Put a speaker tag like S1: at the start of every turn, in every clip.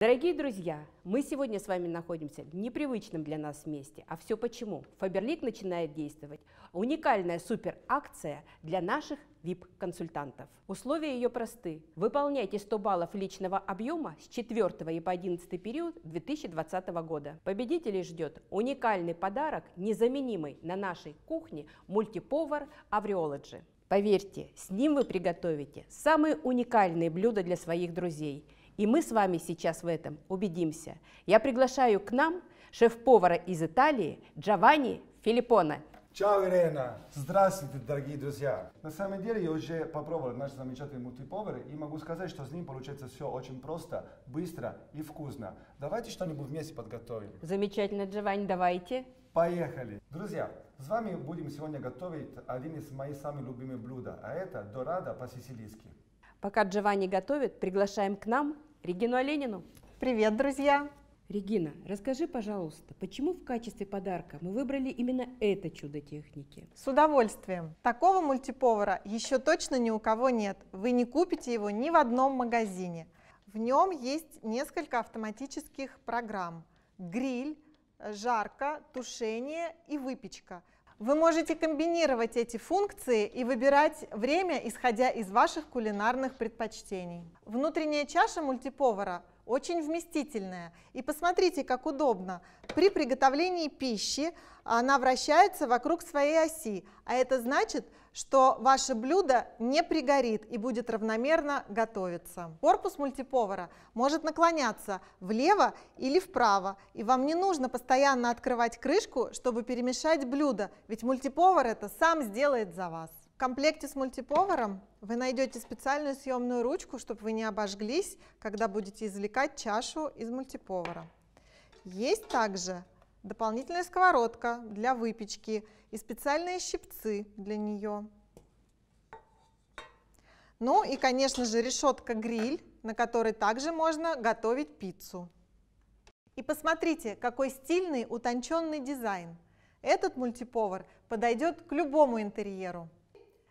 S1: Дорогие друзья, мы сегодня с вами находимся в непривычном для нас месте. А все почему? Фаберлик начинает действовать. Уникальная суперакция для наших VIP-консультантов. Условия ее просты. Выполняйте 100 баллов личного объема с 4 и по 11 период 2020 года. Победителей ждет уникальный подарок, незаменимый на нашей кухне мультиповар Авриологи. Поверьте, с ним вы приготовите самые уникальные блюда для своих друзей – и мы с вами сейчас в этом убедимся. Я приглашаю к нам шеф-повара из Италии Джованни Филиппоне.
S2: Чао, Ирена! Здравствуйте, дорогие друзья! На самом деле я уже попробовал наш замечательный мультиповар и могу сказать, что с ним получается все очень просто, быстро и вкусно. Давайте что-нибудь вместе подготовим.
S1: Замечательно, Джованни, давайте.
S2: Поехали! Друзья, с вами будем сегодня готовить один из моих самых любимых блюд, а это дорадо по-сицилийски.
S1: Пока Джованни готовит, приглашаем к нам Регину Оленину.
S3: Привет, друзья!
S1: Регина, расскажи, пожалуйста, почему в качестве подарка мы выбрали именно это чудо техники?
S3: С удовольствием. Такого мультиповара еще точно ни у кого нет. Вы не купите его ни в одном магазине. В нем есть несколько автоматических программ. Гриль, жарко, тушение и выпечка – вы можете комбинировать эти функции и выбирать время, исходя из ваших кулинарных предпочтений. Внутренняя чаша мультиповара очень вместительная. И посмотрите, как удобно. При приготовлении пищи она вращается вокруг своей оси, а это значит, что ваше блюдо не пригорит и будет равномерно готовиться. Корпус мультиповара может наклоняться влево или вправо, и вам не нужно постоянно открывать крышку, чтобы перемешать блюдо, ведь мультиповар это сам сделает за вас. В комплекте с мультиповаром вы найдете специальную съемную ручку, чтобы вы не обожглись, когда будете извлекать чашу из мультиповара. Есть также дополнительная сковородка для выпечки и специальные щипцы для нее. Ну и, конечно же, решетка-гриль, на которой также можно готовить пиццу. И посмотрите, какой стильный утонченный дизайн. Этот мультиповар подойдет к любому интерьеру.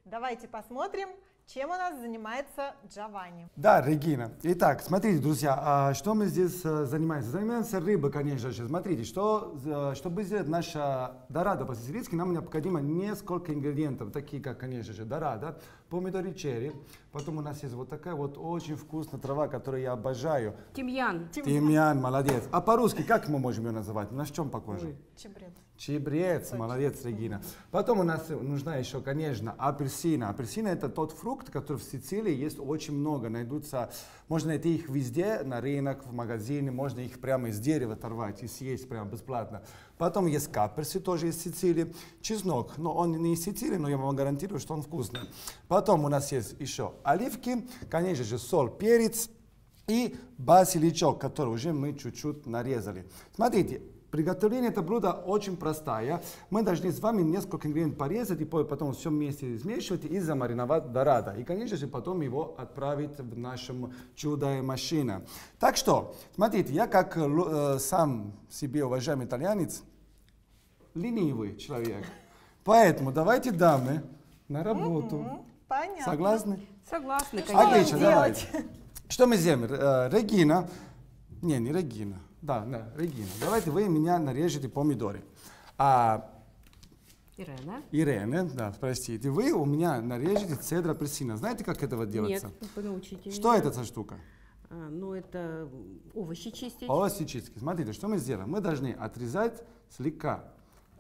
S3: Давайте посмотрим, чем у нас занимается Джованни?
S2: Да, Регина. Итак, смотрите, друзья, а что мы здесь э, занимаемся? Занимаемся рыбой, конечно же. Смотрите, что, э, чтобы сделать наша дорадо по-сицилийски, нам необходимо несколько ингредиентов, такие как, конечно же, дорадо, помидоры черри, потом у нас есть вот такая вот очень вкусная трава, которую я обожаю.
S1: Тимьян.
S2: Тимьян, Тимьян молодец. А по-русски как мы можем ее называть? На чем похоже?
S3: Чебрец.
S2: Чебрец, молодец, Регина. Потом у нас нужна еще, конечно, апельсина. Апельсина это тот фрукт, который в Сицилии есть очень много. Найдутся, можно найти их везде, на рынок, в магазине, можно их прямо из дерева оторвать и съесть прямо бесплатно. Потом есть каперси, тоже из Сицилии. Чеснок, но он не из Сицилии, но я вам гарантирую, что он вкусный. Потом у нас есть еще оливки, конечно же, соль, перец и базиличок, который уже мы чуть-чуть нарезали. Смотрите, Приготовление этого блюда очень простое. Мы должны с вами несколько ингредиентов порезать и потом все вместе смешивать и замариновать до рада. И, конечно же, потом его отправить в нашу чудо-машину. Так что, смотрите, я как э, сам себе уважаемый итальянец, ленивый человек. Поэтому давайте, дамы, на работу.
S3: Понятно.
S2: Согласны?
S1: Согласны,
S3: конечно.
S2: Отлично, давайте. Что мы сделаем? Э, Регина, не, не Регина, да, да, Регина, давайте вы меня нарежете помидоры. А
S1: Ирена.
S2: Ирена, да, простите, вы у меня нарежете цедр апельсина. Знаете, как этого делается?
S1: Нет, научите
S2: Что
S1: меня.
S2: это за штука?
S1: А, ну, это овощи чистить.
S2: Овощи чистки. Смотрите, что мы сделаем? Мы должны отрезать слегка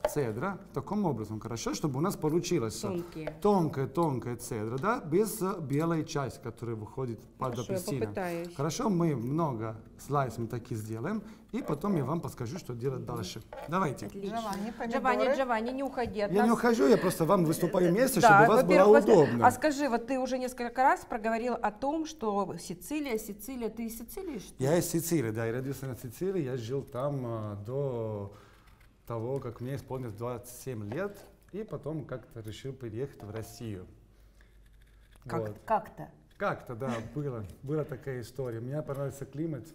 S2: цедра таким образом, хорошо, чтобы у нас получилось
S1: Тонкие.
S2: тонкая, тонкая цедра, да, без белой части, которая выходит под апельсином. Хорошо, мы много слайсов такие сделаем, и потом я вам подскажу, что делать дальше. Давайте.
S1: Отлично.
S3: Джованни.
S1: Джованни, Джованни, не уходи от
S2: Я
S1: нас.
S2: не ухожу, я просто вам выступаю вместе,
S1: Да,
S2: чтобы у вас было удобно.
S1: А скажи, вот ты уже несколько раз проговорил о том, что Сицилия, Сицилия, ты из Сицилии, что?
S2: Я из Сицилии, да, я родился на Сицилии, я жил там а, до того, как мне исполнилось 27 лет, и потом как-то решил переехать в Россию.
S1: Как,
S2: Вот.
S1: Как-то.
S2: Как-то, да, было, была такая история. Мне понравился климат,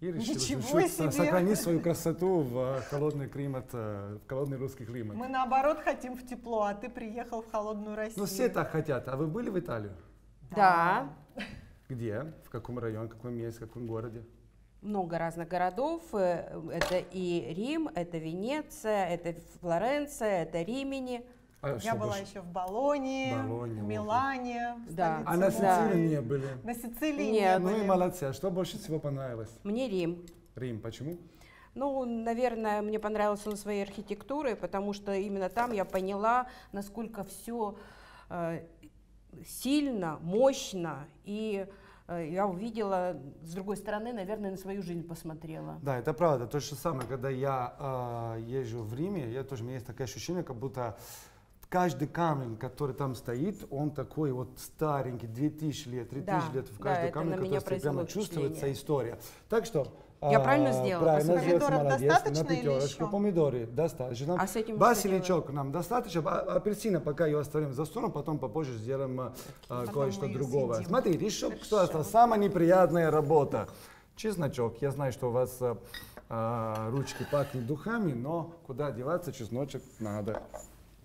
S2: и решил
S3: Ничего
S2: со-
S3: себе!
S2: сохранить свою красоту в а, холодный климат, а, в холодный русский климат.
S3: Мы наоборот хотим в тепло, а ты приехал в холодную Россию.
S2: Ну, все так хотят. А вы были в Италию?
S1: Да.
S2: Где? В каком районе, в каком месте, в каком городе?
S1: Много разных городов. Э, Это и Рим, это Венеция, это Флоренция, это Римени.
S2: А
S3: Я
S2: что
S3: была
S2: больше?
S3: еще в Болонии,
S2: Болонье,
S3: в. Милане, в
S1: Да.
S2: А на
S1: Да.
S2: Сицилии не были?
S3: На Сицилии
S1: Нет.
S3: не
S2: Ну и
S3: были.
S2: молодцы. А что больше всего понравилось?
S1: Мне Рим.
S2: Рим. Почему?
S1: Ну, наверное, мне понравился он своей архитектурой, потому что именно там я поняла, насколько все сильно, мощно, и э, я увидела, с другой стороны, наверное, на свою жизнь посмотрела.
S2: Да, это правда. То же самое, когда я э, езжу в Риме, я тоже, у меня есть такое ощущение, как будто каждый камень, который там стоит, он такой вот старенький, 2000 лет, 3000
S1: Да,
S2: лет, в
S1: да, это
S2: камень,
S1: на
S2: который стоит, прямо чувствуется история. Так что...
S1: Я
S2: а,
S1: правильно сделала?
S2: Правильно
S1: Посмотри.
S2: сделала,
S3: Помидоров
S2: молодец,
S3: достаточно
S2: на пятерочку. Помидоры достаточно.
S1: А с этим
S2: Басиличок нам достаточно, а апельсина пока его оставим за сторону, потом попозже сделаем а, а, кое-что
S3: ее
S2: другого.
S3: съедим.
S2: Смотрите, еще что
S3: Хорошо.
S2: осталось. Самая неприятная работа. Чесночок. Я знаю, что у вас а, а, ручки пахнут духами, но куда деваться, чесночек надо.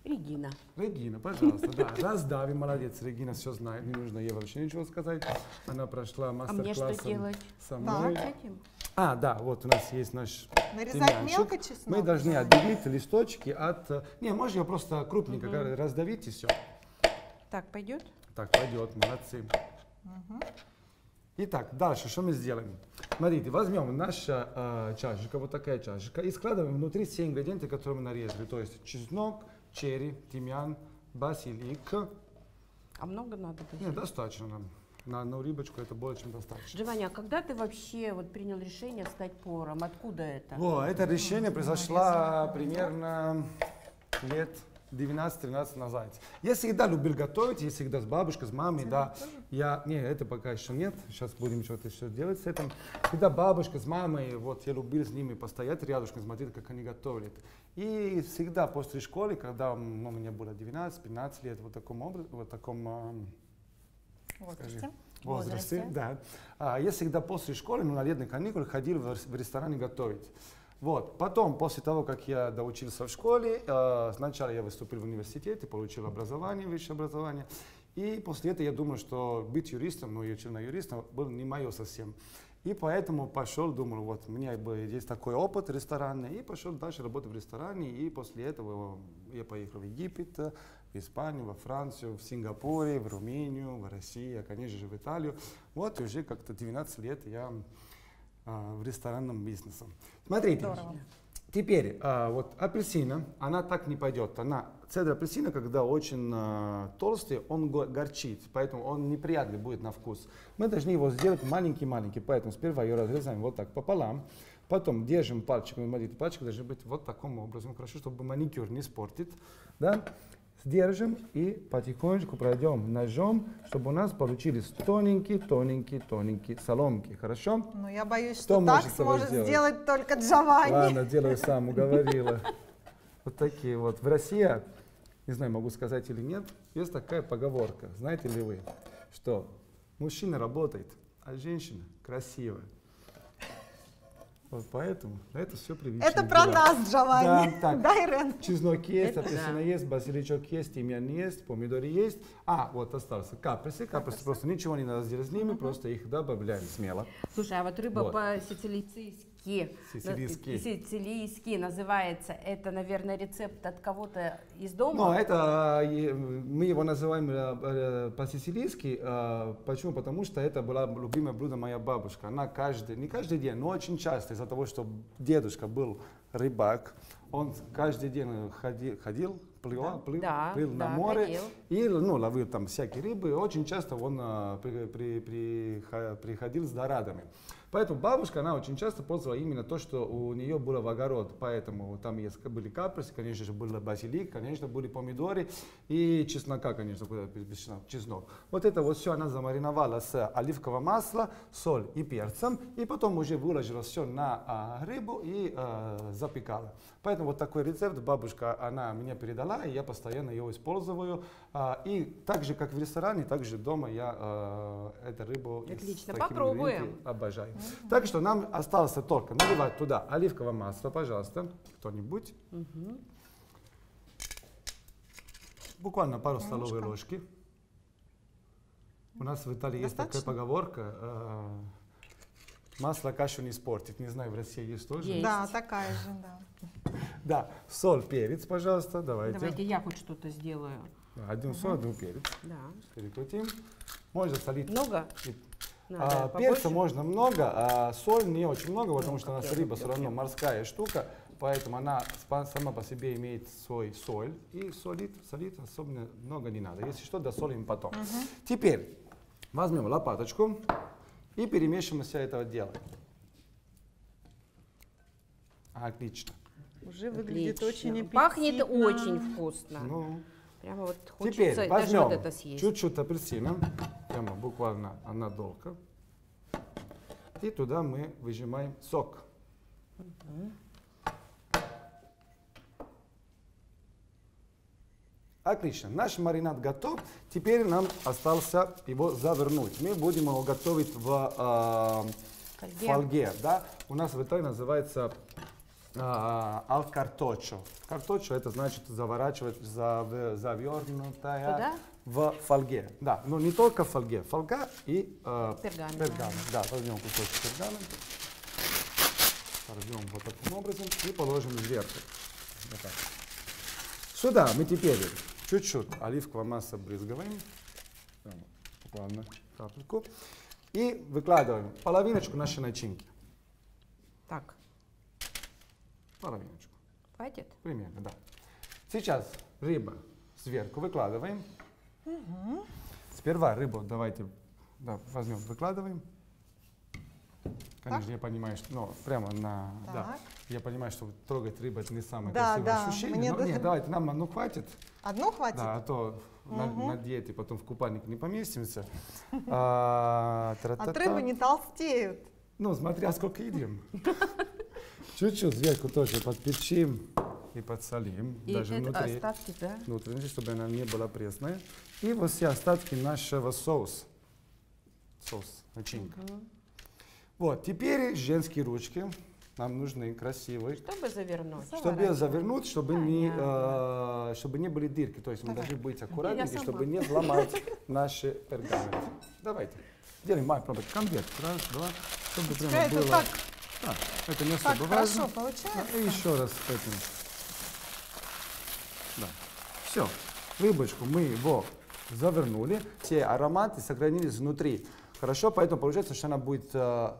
S1: Регина.
S2: Регина, пожалуйста, да, раздавим, молодец, Регина все знает, не нужно ей вообще ничего сказать. Она прошла
S1: А мне
S2: мастер-класс
S1: что делать?
S2: со
S3: Да.
S2: мной.
S1: Этим?
S2: А, да, вот у нас есть наш
S3: Нарезать
S2: тимьянчик.
S3: мелко чеснок?
S2: Мы должны отделить листочки от... э, Не, можно ее просто крупненько
S1: Мгм.
S2: раздавить и все.
S1: Так, пойдет?
S2: Так, пойдет, молодцы. Итак, дальше что мы сделаем? Смотрите, возьмем наша э, чашечка, вот такая чашечка, и складываем внутри все ингредиенты, которые мы нарезали. То есть чеснок, черри, тимьян, базилик.
S1: А много надо?
S2: Нет, достаточно нам. На одну рыбочку это более чем достаточно.
S1: Джованни, а когда ты вообще вот принял решение стать поваром? Откуда это?
S2: Во, это решение произошло примерно лет 12-13 назад. Я всегда любил готовить, я всегда с бабушкой, с мамой, да. Я, не, это пока еще нет, сейчас будем что-то еще делать с этим. Всегда бабушка с мамой, вот я любил с ними постоять рядышком, смотреть, как они готовят. И всегда после школы, когда ну, мне было 12-15 лет, вот таком образе, вот таком
S3: Возрасте.
S2: возрасте,
S1: Возрасте.
S2: да. А, я всегда после школы, ну, на летные каникулы ходил в, в ресторане готовить. Вот. Потом, после того, как я доучился в школе, э, сначала я выступил в университете, получил образование, высшее образование. И после этого я думал, что быть юристом, ну, я учил на юриста, было не мое совсем. И поэтому пошел, думал, вот, у меня есть такой опыт ресторанный, и пошел дальше работать в ресторане. И после этого я поехал в Египет, в Испанию, во Францию, в Сингапуре, в Румынию, в Россию, а, конечно же, в Италию. Вот уже как-то 12 лет я а, в ресторанном бизнесе. Смотрите,
S3: Здорово.
S2: теперь а, вот апельсина, она так не пойдет. Она, цедр апельсина, когда очень а, толстый, он го- горчит, поэтому он неприятный будет на вкус. Мы должны его сделать маленький-маленький, поэтому сперва ее разрезаем вот так пополам, потом держим пальчиком, смотрите, пальчик должен быть вот таким образом, хорошо, чтобы маникюр не испортить, да? Держим и потихонечку пройдем ножом, чтобы у нас получились тоненькие, тоненькие, тоненькие соломки, хорошо?
S3: Ну, я боюсь,
S2: Кто
S3: что так сможет
S2: сделать?
S3: сделать только Джованни.
S2: Ладно, делаю сам, уговорила. Вот такие вот. В России, не знаю, могу сказать или нет, есть такая поговорка. Знаете ли вы, что мужчина работает, а женщина красивая. Вот поэтому это все привычно.
S3: Это про нас, Джованни.
S2: Да, так.
S3: Да, Ирен?
S2: Чеснок есть, апельсина
S1: да.
S2: есть, базиличок есть, тимьян есть, помидоры есть. А, вот остался каперсы. Каперсы просто ничего не надо сделать с ними, просто их добавляем смело.
S1: Слушай, а вот рыба
S2: Вот.
S1: по-сицилийски,
S2: Сицилийски.
S1: на- сицилийски называется, это, наверное, рецепт от кого-то из дома?
S2: Ну, это э, мы его называем э, э, по-сицилийски. Почему? Потому что это была любимое блюдо моя бабушка. Она каждый, не каждый день, но очень часто из-за того, что дедушка был рыбак, он каждый день ходил, ходил плыл, плыл,
S1: Да,
S2: плыл на
S1: да,
S2: море
S1: ходил.
S2: и ну, ловил там всякие рыбы. Очень часто он при- при- приха- приходил с дорадами. Поэтому бабушка, она очень часто пользовала именно то, что у нее было в огород. Поэтому там есть, были каперсы, конечно же, был базилик, конечно, были помидоры и чеснока, конечно, куда без- чеснок-. Вот это вот все она замариновала с оливкового масла, соль и перцем, и потом уже выложила все на а, рыбу и а, запекала. Поэтому вот такой рецепт бабушка, она мне передала, и я постоянно его использую. А, и так же, как в ресторане, так же дома я а, эту рыбу
S1: Отлично, попробуем.
S2: ингредиентами Так что нам осталось только наливать туда оливковое масло, пожалуйста, кто-нибудь. Буквально пару столовых ложки. У нас в Италии есть такая
S3: Достаточно?
S2: поговорка. э, Масло кашу не испортит. Не знаю, в России есть тоже?
S1: Есть.
S3: Да, такая же, да.
S2: Да. Соль, перец, пожалуйста, давайте.
S1: Давайте я хоть что-то сделаю.
S2: Один соль, один перец.
S1: Да.
S2: Перекрутим. Можно солить.
S1: Много? Надо
S2: А,
S1: побольше?
S2: перца можно много, а соль не очень много, потому
S1: Ну,
S2: что у нас рыба все равно морская штука, поэтому она сама по себе имеет свой соль. И солит, солить особенно много не надо. Если что, досолим потом. Теперь возьмем лопаточку и перемешиваем все это дело. Отлично.
S3: Уже выглядит
S1: Отлично.
S3: очень аппетитно.
S1: Пахнет очень вкусно.
S2: Ну,
S1: Прямо вот
S2: теперь
S1: хочется даже
S2: возьмем
S1: вот это съесть.
S2: чуть-чуть апельсина, прямо буквально долка. И туда мы выжимаем сок. Отлично, наш маринад готов. Теперь нам остался его завернуть. Мы будем его готовить в э,
S1: Фольге.
S2: фольге. Да? У нас в Италии называется ал карточо. Карточо это значит заворачивать, зав- завернутая
S1: Туда?
S2: В фольге. Да, но не только в фольге. Фольга и э,
S1: Пергамент.
S2: пергамент. Да, возьмем кусочек пергамента, порвем вот таким образом и положим сверху. Вот так. Сюда мы теперь чуть-чуть оливкового масла брызгиваем. Буквально капельку. И выкладываем половиночку нашей начинки.
S1: Так,
S2: Половиночку.
S1: хватит?
S2: Примерно, да. Сейчас рыба сверху выкладываем. Сперва рыбу давайте да, возьмем, выкладываем. Конечно, я понимаю, что ну, прямо на... Да,
S3: Так.
S2: я понимаю, что трогать рыбу это не самое
S3: Да,
S2: красивое
S3: да,
S2: ощущение.
S3: мне
S2: но
S3: да-
S2: нет, давайте, нам ну, хватит.
S3: Одну хватит?
S2: Да, а то на, на диете потом в купальник не поместимся. А,
S3: От
S2: тра-та-та.
S3: рыбы не толстеют.
S2: Ну, смотря сколько едим. Чуть-чуть сверху тоже подпечим и подсолим.
S1: И
S2: даже внутри.
S1: остатки, да?
S2: внутренности, чтобы она не была пресная. И вот все остатки нашего соуса. Соус, начинка. Вот, теперь женские ручки нам нужны красивые.
S1: Чтобы завернуть.
S2: Чтобы завернуть, чтобы не, э, чтобы не были дырки. То есть мы должны быть аккуратненькие,
S1: сама.
S2: чтобы не взломать наши пергаменты. Давайте. Делаем май, пробовать конверт. Раз, два. Чтобы прямо
S3: это
S2: было...
S3: так,
S2: Да, это не
S3: так
S2: особо
S3: хорошо
S2: важно.
S3: получается.
S2: И еще раз этим. Да. Все. Рыбочку мы его завернули. Все ароматы сохранились внутри. Хорошо, поэтому получается, что она будет э,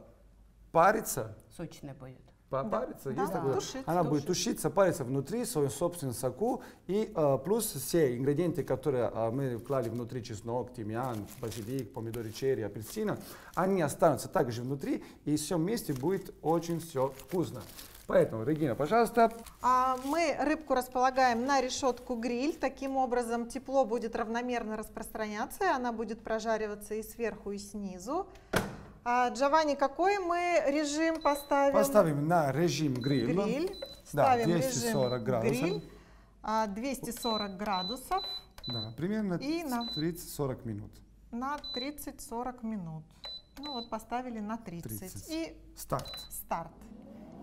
S2: париться.
S1: Сочная будет.
S2: па- Париться,
S3: да,
S2: есть такое?
S3: тушиться,
S2: она будет
S1: тушиться.
S2: тушиться, париться внутри, в своем собственном соку. И э, плюс все ингредиенты, которые э, мы вклали внутри, чеснок, тимьян, базилик, помидоры черри, апельсина, они останутся также внутри, и все вместе будет очень все вкусно. Поэтому, Регина, пожалуйста,
S3: А мы рыбку располагаем на решетку гриль. Таким образом тепло будет равномерно распространяться, и она будет прожариваться и сверху, и снизу. А, Джованни, какой мы режим поставим?
S2: Поставим на режим гриль.
S3: гриль.
S2: Да,
S3: Ставим
S2: 240
S3: режим
S2: градусов.
S3: гриль. а, 240 градусов
S2: Да, примерно
S3: И на-
S2: 30-40 минут.
S3: на 30-40 минут. Ну вот поставили на 30.
S2: 30.
S3: И
S2: Старт.
S3: старт.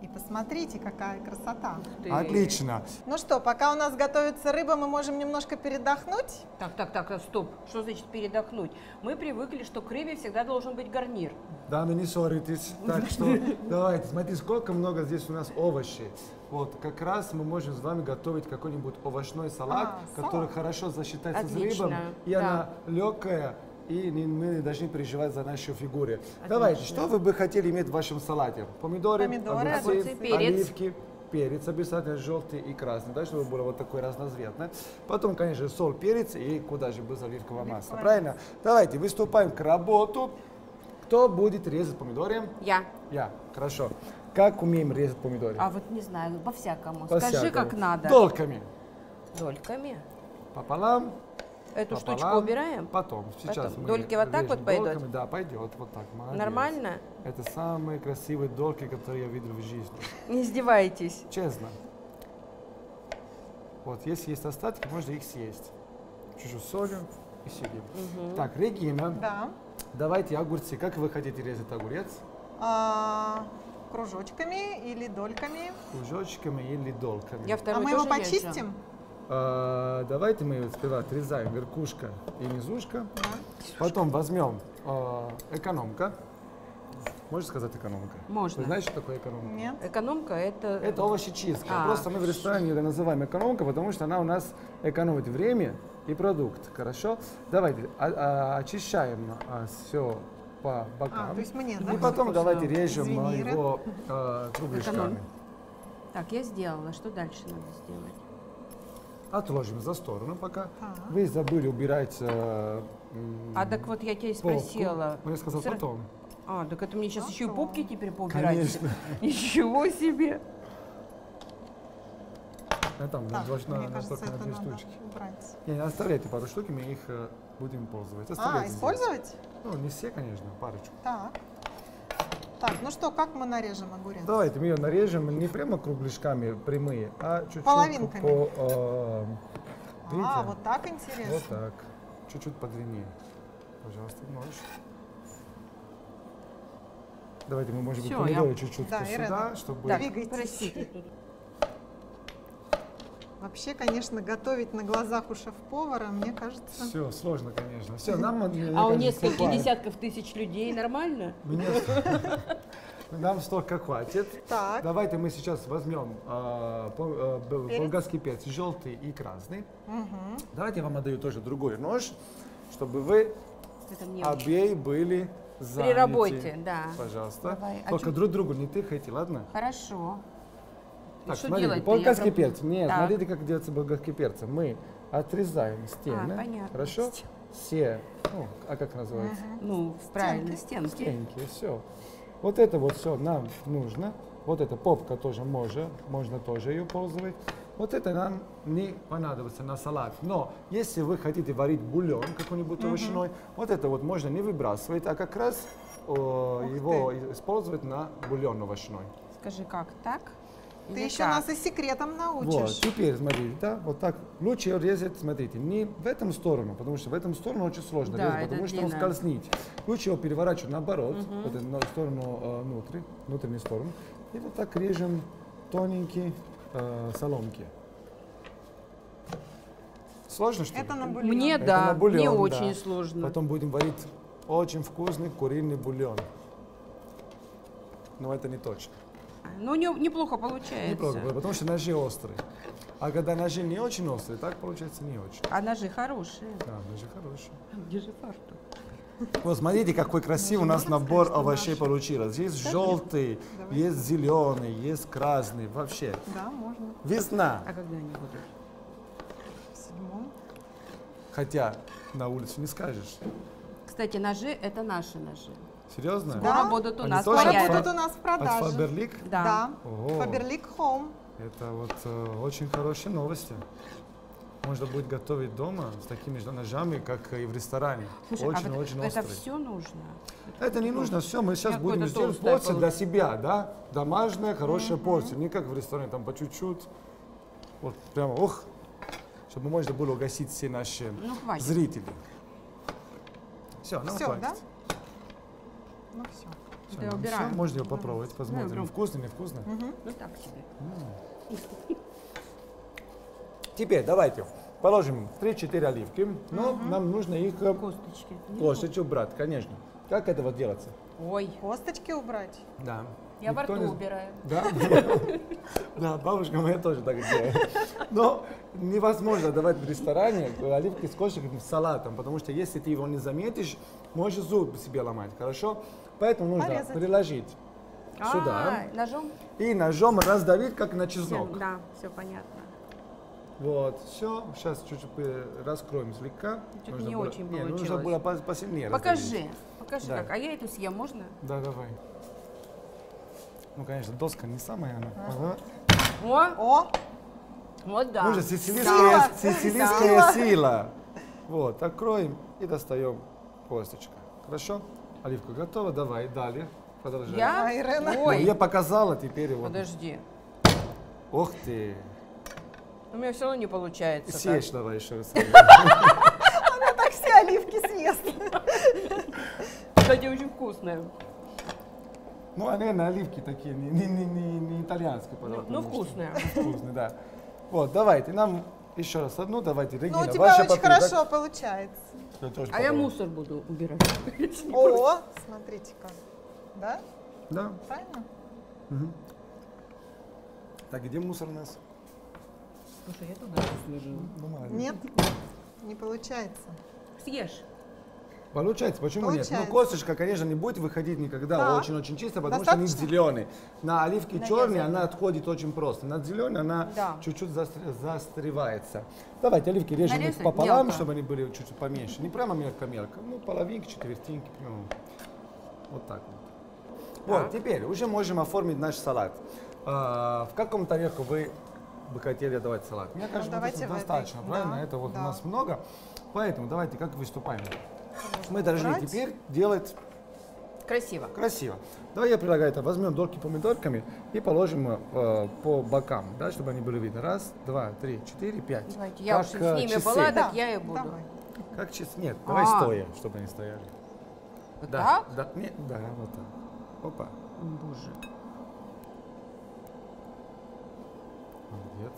S3: И посмотрите, какая красота.
S1: Ты-
S2: Отлично.
S3: Ну что, пока у нас готовится рыба, мы можем немножко передохнуть.
S1: Так, так, так, стоп. Что значит передохнуть? Мы привыкли, что к рыбе всегда должен быть гарнир.
S2: Да, ну не ссоритесь. Так что давайте, смотрите, сколько много здесь у нас овощей. Вот, как раз мы можем с вами готовить какой-нибудь овощной салат,
S3: А,
S2: который
S3: салат.
S2: хорошо сочетается с
S1: Отлично,
S2: рыбой, и
S1: да.
S2: она легкая, и мы не должны переживать за нашу фигуру. Давайте, что вы бы хотели иметь в вашем салате? Помидоры,
S3: Помидоры,
S2: огурцы,
S1: огурцы, перец.
S2: оливки, перец обязательно желтый и красный, да, чтобы было вот такое разноцветное. Потом, конечно, соль, перец и куда же без оливкового масла, правильно? Давайте, выступаем к работу. Кто будет резать помидоры?
S1: Я.
S2: Я. Хорошо. Как умеем резать помидоры?
S1: А вот не знаю, по-всякому.
S2: По-всякому.
S1: Скажи, как надо.
S2: Дольками.
S1: Дольками.
S2: Пополам.
S1: Эту
S2: пополам.
S1: штучку убираем?
S2: Потом. Сейчас
S1: Потом.
S2: мы
S1: Дольки вот так вот пойдут?
S2: дольками. Да, пойдет. Вот так. Молодец.
S1: Нормально?
S2: Это самые красивые дольки, которые я видел в жизни.
S1: Не издевайтесь.
S2: Честно. Вот, если есть остатки, можно их съесть. Чуть-чуть солью и сидим. Так, Регина,
S3: Да.
S2: давайте огурцы. Как вы хотите резать огурец?
S3: А, кружочками или дольками.
S2: Кружочками или дольками?
S1: Я
S3: А мы его
S1: тоже режу.
S2: А, давайте мы его сперва отрезаем верхушка и низушка.
S3: Да.
S2: Потом возьмем а, экономка. Можешь сказать экономка?
S1: Можно.
S2: Вы знаете, что такое экономка?
S3: Нет?
S1: Экономка это...
S2: Это овощечистка.
S1: А.
S2: Просто мы в ресторане ее называем экономка, потому что она у нас экономит время и продукт. Хорошо? Давайте а- а, очищаем все по бокам.
S3: А, то есть мне, да?
S2: и потом давайте режем
S3: Извини,
S2: его э, кругляшками.
S1: Эконом. Так, я сделала. Что дальше надо сделать?
S2: Отложим за сторону пока.
S3: Так.
S2: Вы забыли убирать э,
S1: А так вот я тебя и
S2: попку.
S1: спросила.
S2: Ну, я сказал
S1: Сра-
S2: потом.
S1: А, так это мне сейчас еще и
S3: Потом.
S1: попки теперь поубирать?
S2: Конечно.
S1: Ничего себе!
S2: Я там
S3: Так,
S2: должна
S3: мне кажется,
S2: на две штучки.
S3: убрать.
S2: Не, не оставляйте пару штук, мы их э, будем пользоваться.
S3: А,
S2: Оставляйте здесь.
S3: использовать?
S2: Ну, не все, конечно, парочку.
S3: Так. Так, ну что, как мы нарежем огурец?
S2: Давайте мы ее нарежем не прямо кругляшками прямые, а чуть-чуть
S3: Половинками.
S2: по... э, видите?
S3: А, вот так интересно.
S2: Вот так. Чуть-чуть подлиннее. Пожалуйста, можешь. Давайте мы, может быть, помидоры чуть-чуть
S3: Да,
S2: сюда, чтобы...
S3: Да. Двигайтесь. Вообще, конечно, готовить на глазах у шеф-повара, мне кажется...
S2: Все, сложно, конечно. Все, нам... мне
S1: А у
S2: кажется,
S1: нескольких
S2: хватит.
S1: десятков тысяч людей нормально?
S2: Мне- Нам столько хватит.
S3: Так,
S2: Давайте мы сейчас возьмем э, по- э, б-
S3: Перец.
S2: болгарский перец, желтый и красный.
S3: мгм.
S2: Давайте я вам отдаю тоже другой нож, чтобы вы обеи были заняты.
S1: При работе, да.
S2: Пожалуйста.
S1: Давай. А
S2: Только
S1: чё-
S2: друг другу не тыкайте, ладно?
S1: Хорошо. И
S2: Так,
S1: что
S2: смотрите,
S1: делать-то?
S2: болгарский
S1: Я
S2: перец. Нет,
S1: Так.
S2: смотрите, как делается болгарский перец. Мы отрезаем стены.
S1: А, понятно.
S2: Хорошо? Все. Ну, а как называется?
S1: Ну, правильно, стенки.
S2: Стенки, все. Вот это вот все нам нужно. Вот эта попка тоже можно, можно тоже ее пользовать. Вот это нам не понадобится на салат. Но если вы хотите варить бульон какой-нибудь овощной, вот это вот можно не выбрасывать, а как раз о, его использовать на бульон овощной.
S1: Скажи, как, так?
S3: Ты еще
S1: так?
S3: нас и секретом
S2: Вот,
S3: научишь.
S2: теперь смотрите, да, вот так лучше резать, смотрите, не в этом сторону, потому что в этом сторону очень сложно
S1: Да,
S2: резать, потому что он скользнет. Лучше его переворачивать наоборот, вот эту на сторону э, внутрь, внутреннюю сторону, и вот так режем тоненькие э, соломки. Сложно что ли?
S3: Это на бульон.
S1: Мне
S2: Это
S1: да,
S2: на бульон,
S1: мне
S2: да.
S1: очень сложно.
S2: Потом будем варить очень вкусный куриный бульон. Но это не точно.
S1: Ну, не- неплохо получается.
S2: Неплохо, потому что ножи острые. А когда ножи не очень острые, так получается не очень.
S1: А ножи хорошие.
S2: Да, ножи хорошие.
S1: Где же фартук?
S2: Вот смотрите, какой красивый у нас набор овощей
S3: наши?
S2: получился. Есть желтый,
S3: Давай.
S2: есть зеленый, есть красный. Вообще,
S3: Да, можно.
S2: весна.
S1: А когда они будут?
S3: В седьмом.
S2: Хотя на улице не скажешь.
S1: Кстати, ножи – это наши ножи.
S2: Серьезно?
S1: Скоро
S3: Да.
S1: будут у
S2: Они
S1: нас
S2: тоже
S3: Скоро будут у нас в
S2: От
S3: продаже.
S2: Фаберлик?
S1: Да.
S3: Да. Фаберлик Home.
S2: это вот э, очень хорошие новости. Можно будет готовить дома с такими же ножами, как и в ресторане.
S1: Слушай, а вот
S2: Очень-очень
S1: это все нужно?
S2: Это не нужно, все, мы сейчас будем делать
S1: толстое
S2: порции для себя, да? Домашняя, хорошая порция, не как в ресторане, там по чуть-чуть. Вот прямо, ух, чтобы можно было угостить все наши
S1: Ну, хватит.
S2: зрители. Все, нам
S3: Всё,
S2: хватит.
S3: да? Ну все.
S2: Всё,
S1: Да,
S2: нам
S1: убираем.
S2: всё, можно его попробовать,
S1: Да,
S2: посмотрим,
S1: уберем.
S2: вкусно, невкусно.
S1: Ну, так себе.
S2: Теперь давайте положим 3-4 оливки, но нам нужно их э,
S1: Косточки.
S2: косточку убрать, конечно. Как это вот делается?
S1: Ой,
S3: Косточки убрать.
S2: Да.
S1: я во
S2: Никто
S1: рту
S2: не-
S1: убираю.
S2: Да? Да, бабушка моя тоже так делает. Но невозможно давать в ресторане оливки с косточками с салатом, потому что если ты его не заметишь, можешь зуб себе ломать, хорошо? Поэтому нужно
S3: Порезать.
S2: приложить сюда
S1: А, ножом?
S2: и ножом раздавить, как на чеснок.
S1: Да, все понятно.
S2: Вот, все. Сейчас чуть-чуть раскроем слегка.
S1: Что-то
S2: Нужно
S1: не
S2: было-
S1: очень
S2: не, нужно
S1: получилось.
S2: было пос- посильнее раздавить.
S1: Покажи, покажи
S2: Да.
S1: как. А я эту съем, можно?
S2: Да, давай. Ну, конечно, доска не самая она. Ага.
S1: О,
S3: О,
S1: вот да.
S2: Ну же, сицилийская,
S3: Сила.
S2: сицилийская
S3: Сила.
S2: сила. Вот, откроем и достаем косточка. Хорошо? Оливка готова? Давай, далее. Продолжай.
S1: Я?
S3: А, Ирена?
S2: Ну,
S1: Ой,
S2: я показала, теперь вот.
S1: подожди.
S2: Ух ты.
S1: У меня все равно не получается. так.
S2: Съешь давай еще раз.
S3: она так все оливки съест.
S1: Кстати, очень вкусная.
S2: Ну, а наверное, оливки такие, не, не, не, не, итальянские,
S1: Ну,
S2: потому
S1: ну,
S2: что-
S1: вкусная.
S2: Вкусные, да. Вот, давайте, нам еще раз одну, давайте,
S3: Ну,
S2: Регина.
S3: у тебя
S2: ваша
S3: очень
S2: попытка.
S3: хорошо получается.
S2: Я тоже
S1: А я мусор буду убирать.
S3: О, смотрите-ка. Да?
S2: Да.
S3: Правильно?
S2: Мгм. Так, где мусор у нас?
S1: Слушай, я туда сложила.
S2: Бумага.
S3: Нет, не получается.
S1: Съешь.
S2: Получается, почему нет?
S3: Получается.
S2: Ну, косточка, конечно, не будет выходить никогда
S3: Да.
S2: очень-очень чисто, потому что они
S3: Достаточно?
S2: зеленые. На оливке
S1: Да,
S2: черной она отходит очень просто. На зеленой она
S1: Да.
S2: чуть-чуть застр- застревается. Давайте оливки режем их пополам,
S1: мелко.
S2: чтобы они были чуть-чуть поменьше. Не прямо мелко-мелко, ну, половинки, четвертинки, ну, вот так вот. Вот,
S1: Так.
S2: теперь уже можем оформить наш салат. А, в каком тарелку вы бы хотели давать салат? Мне кажется, вот
S3: Ну, давайте
S2: это
S3: в этой.
S2: достаточно, правильно?
S3: Да,
S2: Это вот
S3: да.
S2: у нас много. Поэтому давайте как выступаем. Мы должны
S3: убрать.
S2: теперь делать
S1: Красиво.
S2: красиво. Давай я предлагаю это. Возьмем дольки помидорками и положим э, по бокам, да, чтобы они были видны. Раз, два, три, четыре, пять.
S1: Давайте, я уж
S2: Как,
S1: с
S2: э,
S1: ними
S2: часы.
S1: была,
S3: Да,
S1: так я и буду.
S3: давай.
S2: Как часы? Нет, давай
S1: А.
S2: стоя, чтобы они стояли.
S1: Вот
S2: да,
S1: так?
S2: Да, нет, да, вот так. Опа,
S1: Боже.
S2: молодец.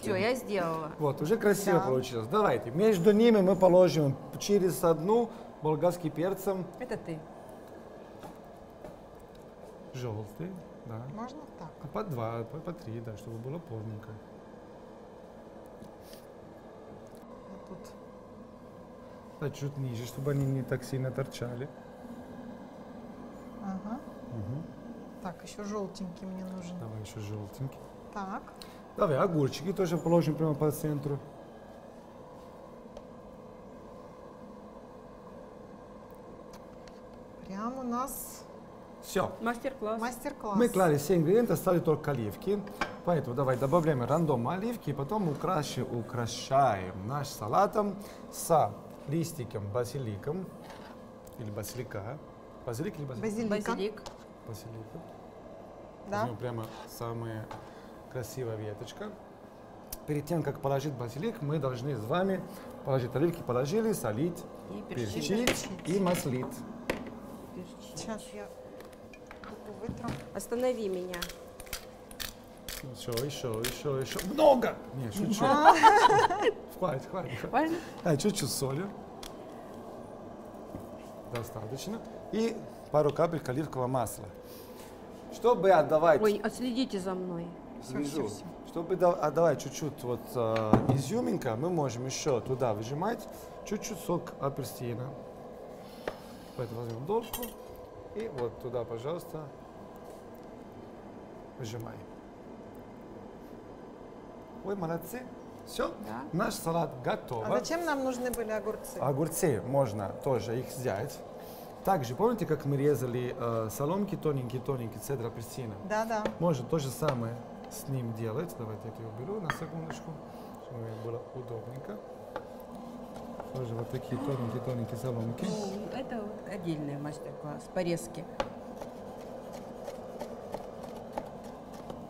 S1: Все, я сделала.
S2: Вот, уже красиво
S3: Да.
S2: получилось. Давайте, между ними мы положим через одну болгарский перцем
S1: Это ты.
S2: желтый, да.
S3: Можно так?
S2: А по два, по, по три, да, чтобы было полненько.
S3: Вот тут.
S2: Да, чуть ниже, чтобы они не так сильно торчали.
S3: Ага.
S2: Мгм.
S3: Так, еще желтенький мне нужен.
S2: Давай еще желтенький.
S3: Так.
S2: Давай огурчики тоже положим прямо по центру.
S3: Прям у нас
S2: Все.
S1: Мастер-класс.
S3: мастер-класс.
S2: Мы клали все ингредиенты, остались только оливки. Поэтому давай добавляем рандом оливки, и потом украши, украшаем наш салатом с листиком базиликом или базилика. Базилик или базилик?
S3: Базилика.
S1: Базилик.
S2: Базилика.
S3: Да.
S2: Возьмем прямо самая красивая веточка. Перед тем, как положить базилик, мы должны с вами положить оливки, положили, солить,
S1: И перчить.
S2: перчить и маслить.
S1: Перчить.
S3: Сейчас я руку вытру.
S1: Останови меня.
S2: Еще, еще, еще, еще. Много! Не, шучу. Хватит, хватит.
S1: Правильно?
S2: А, чуть-чуть соли. Достаточно. И пару капель оливкового масла. Чтобы отдавать...
S1: Ой, отследите за мной.
S3: Всё,
S2: Вижу.
S3: всё, всё.
S2: Чтобы да- отдавать чуть-чуть вот э, изюминка, мы можем еще туда выжимать чуть-чуть сок апельсина. Поэтому возьмем дольку и вот туда, пожалуйста, выжимаем. Ой, молодцы. Все,
S1: Да.
S2: наш салат готов.
S3: А зачем нам нужны были огурцы?
S2: Огурцы можно тоже их взять. Также, помните, как мы резали э, соломки тоненькие-тоненькие, цедр апельсина?
S3: Да, да.
S2: Можно то же самое с ним делать. Давайте я его беру на секундочку, чтобы мне было удобненько. Тоже вот такие тоненькие-тоненькие соломки.
S1: Ну, это вот отдельный мастер-класс. Порезки.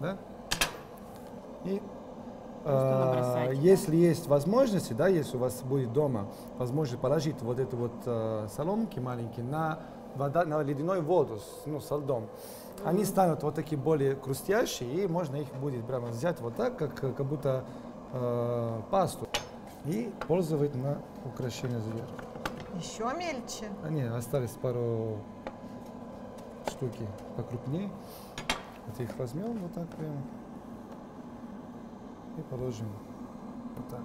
S2: Да? И
S1: да?
S2: если есть возможности, да, если у вас будет дома возможность положить вот эти вот э, соломки маленькие на, вода, на ледяную воду, с, ну, со льдом, они станут вот такие более хрустящие, и можно их будет прямо взять вот так, как, как будто э, пасту, и пользовать на украшение сверху.
S3: Еще мельче.
S2: А не, остались пару штуки покрупнее. Вот их возьмем вот так прямо. И положим вот так.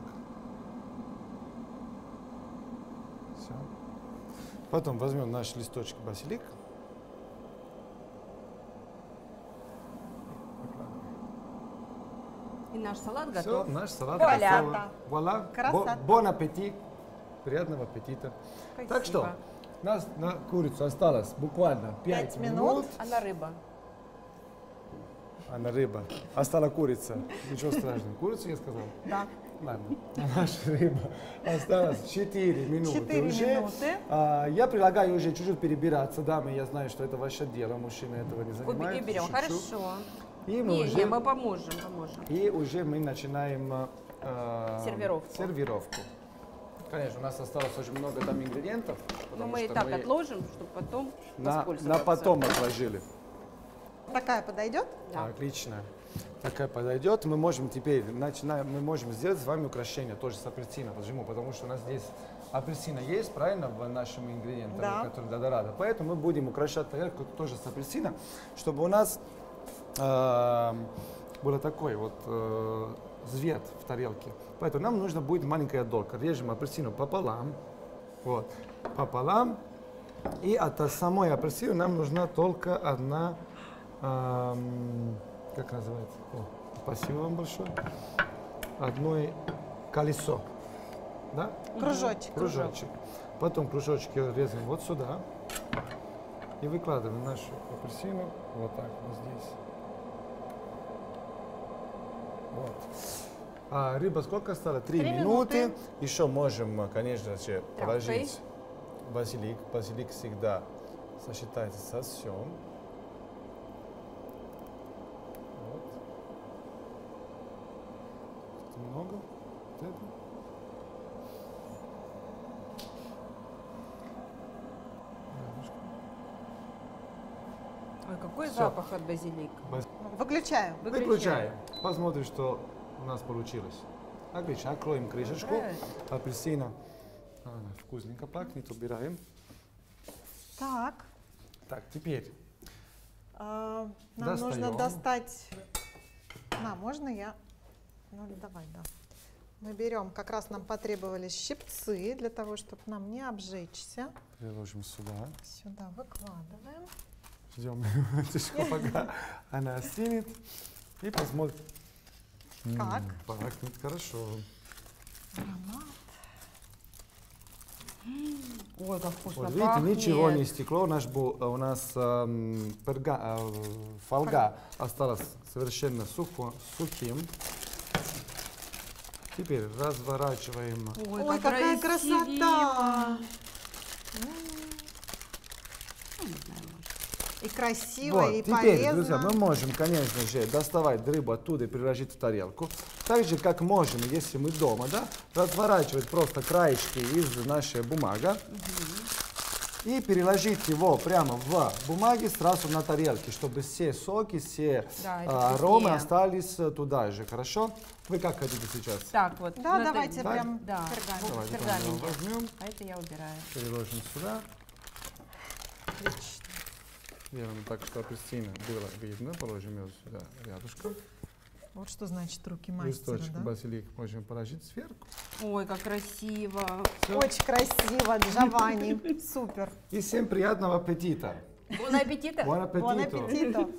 S2: Все. Потом возьмем наш листочек базилик.
S1: И наш салат
S2: Все,
S1: готов.
S2: наш салат
S3: Вуаля.
S2: готов. Вуаля.
S3: Красота.
S2: Бон аппетит. Приятного аппетита. Так что,
S1: Спасибо.
S2: нас на курицу осталось буквально 5
S3: Пять минут.
S2: минут.
S1: Рыба.
S2: Она рыба. А стала курица. Ничего страшного. Курицу я сказал?
S3: Да.
S2: Ладно. Наша рыба. Осталось 4 минуты
S3: Четыре
S2: уже.
S3: минуты.
S2: А, я предлагаю уже чуть-чуть перебираться. Дамы, я знаю, что это ваше дело. Мужчины этого не занимаются.
S1: И берем. Хорошо.
S2: И мы,
S1: Не,
S2: уже,
S1: не, мы поможем, поможем.
S2: и уже мы начинаем э,
S1: Сервировку.
S2: сервировку. Конечно, у нас осталось очень много там ингредиентов.
S1: Но
S2: потому
S1: мы и так
S2: мы
S1: отложим, чтобы потом
S2: на,
S1: воспользоваться.
S2: на потом отложили.
S3: Такая подойдет?
S1: Да.
S2: Отлично. Такая подойдет. Мы можем теперь начинаем, мы можем сделать с вами украшение тоже с апельсина. Почему? Потому что у нас здесь апельсина есть, правильно, в нашем ингредиенте,
S3: Да.
S2: который додорада. Поэтому мы будем украшать тарелку тоже с апельсина, чтобы у нас э, было такой вот э, цвет в тарелке. Поэтому нам нужно будет маленькая долка. Режем апельсину пополам. Вот, пополам. И от самой апельсины нам нужна только одна, эм, как называется? О, спасибо вам большое. Одно колесо. Да?
S3: Кружочек.
S2: Кружочек. Потом кружочки резаем вот сюда. И выкладываем нашу апельсину вот так вот здесь. Вот. А рыба сколько стало? Три,
S3: Три
S2: минуты.
S3: минуты.
S2: Еще можем, конечно же, положить базилик. Базилик всегда сочетается со всем. Вот. Тут много. Вот это.
S1: Ой, какой
S2: Всё.
S1: запах от базилика.
S2: Баз-
S3: Выключаю.
S2: Выключаем. Посмотрим, что у нас получилось. Отлично. Откроем крышечку. Апельсина. Вкусненько пахнет. Убираем.
S3: Так,
S2: Так, теперь
S3: а, нам нужно
S2: Достаем.
S3: достать... На, можно я? Ну, давай, да. Мы берем, как раз нам потребовались щипцы, для того, чтобы нам не обжечься.
S2: приложим сюда.
S3: Сюда выкладываем.
S2: Ждем минуточку, пока она остынет. И посмотрим.
S3: Как?
S2: Пахнет хорошо.
S3: Аромат.
S1: Ой, как вкусно
S2: Вот видите,
S1: пахнет.
S2: ничего не стекло. Наш был, у нас эм, перга- э, фольга осталась совершенно сухо, сухим. Теперь разворачиваем.
S1: Ой,
S3: Ой,
S1: как
S3: какая красота!
S1: Ну.
S3: И красиво,
S2: Вот,
S3: и
S2: теперь,
S3: полезно.
S2: друзья, мы можем, конечно же, доставать рыбу оттуда и приложить в тарелку. Так же, как можем, если мы дома, да, разворачивать просто краешки из нашей бумаги и переложить его прямо в бумаге сразу на тарелке, чтобы все соки, все
S1: Да,
S2: а, аромы
S1: вкуснее.
S2: остались э, туда же, хорошо? Вы как хотите сейчас?
S1: Так, вот.
S3: Да,
S1: ну,
S3: давайте
S2: Так?
S3: прям
S1: Да.
S3: пергамент.
S2: Давайте его возьмем,
S1: А это я убираю.
S2: переложим сюда.
S3: Отлично.
S2: Делаем так, что апельсины было видно, положим ее сюда рядышком.
S3: Вот что значит руки мастера,
S2: Листочек
S3: да?
S2: базилик можем положить сверху.
S1: Ой, как красиво.
S2: Всё.
S3: Очень красиво, Джованни. Супер.
S2: И всем приятного аппетита!
S1: Бон аппетита.
S3: Бон аппетито.